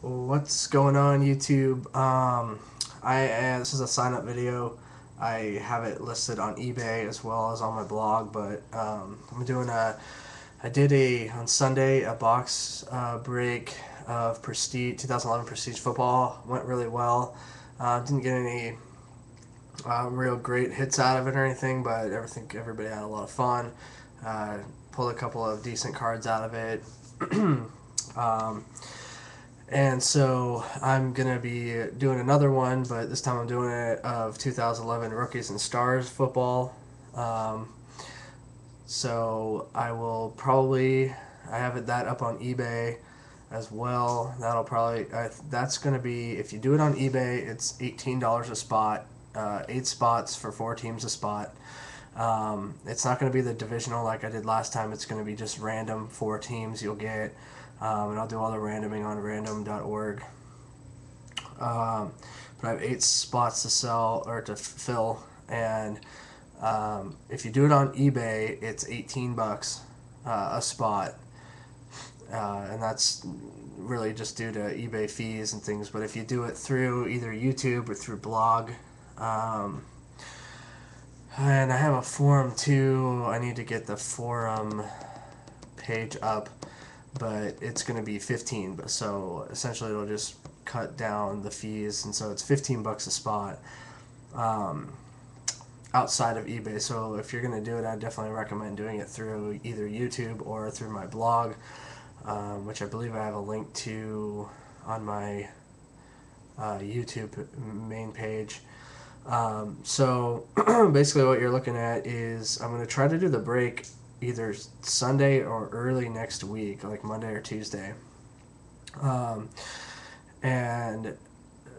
What's going on YouTube? Um, I this is a sign up video. I have it listed on eBay as well as on my blog, but um, I'm doing a. I did a on Sunday a box uh, break of Prestige 2011 Prestige football went really well. Uh, didn't get any uh, real great hits out of it or anything, but I think everybody had a lot of fun. Uh, pulled a couple of decent cards out of it. um, and so I'm going to be doing another one, but this time I'm doing it of 2011 Rookies and Stars football. Um, so I will probably, I have it that up on eBay as well. That'll probably, that's going to be, if you do it on eBay, it's $18 a spot, uh, eight spots for four teams a spot. Um, it's not going to be the divisional like I did last time. It's going to be just random four teams you'll get. Um, and I'll do all the randoming on random.org. Um, but I have eight spots to sell or to fill. And um, if you do it on eBay, it's 18 bucks uh, a spot. Uh, and that's really just due to eBay fees and things. But if you do it through either YouTube or through blog, um, and I have a forum too. I need to get the forum page up, but it's going to be 15. But so essentially, it'll just cut down the fees, and so it's 15 bucks a spot um, outside of eBay. So if you're going to do it, I definitely recommend doing it through either YouTube or through my blog, um, which I believe I have a link to on my uh, YouTube main page. Um, so basically, what you're looking at is I'm going to try to do the break either Sunday or early next week, like Monday or Tuesday. Um, and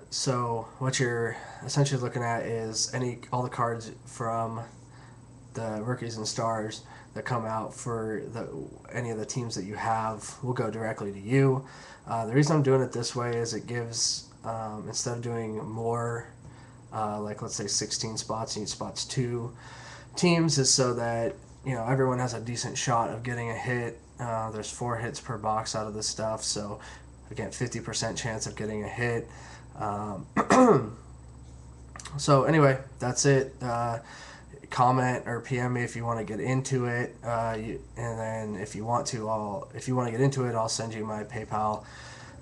so what you're essentially looking at is any all the cards from the rookies and stars that come out for the any of the teams that you have will go directly to you. Uh, the reason I'm doing it this way is it gives um, instead of doing more uh, like let's say 16 spots, and each spot's two teams, is so that you know everyone has a decent shot of getting a hit. Uh, there's four hits per box out of this stuff, so again, 50% chance of getting a hit. Um, so anyway, that's it. Uh, comment or PM me if you want to get into it, uh, you, and then if you want to, I'll if you want to get into it, I'll send you my PayPal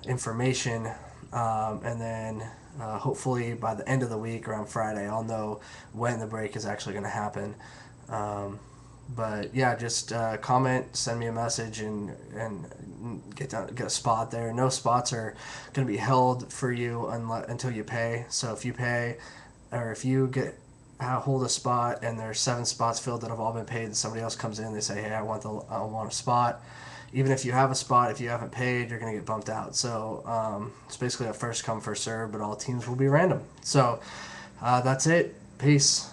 information, um, and then uh, hopefully by the end of the week around Friday, I'll know when the break is actually going to happen. Um, but yeah, just uh, comment, send me a message, and and get down, get a spot there. No spots are going to be held for you unless, until you pay. So if you pay, or if you get hold a spot and there's seven spots filled that have all been paid, and somebody else comes in, they say, hey, I want the I want a spot even if you have a spot, if you haven't paid, you're going to get bumped out. So um, it's basically a first come, first serve, but all teams will be random. So uh, that's it. Peace.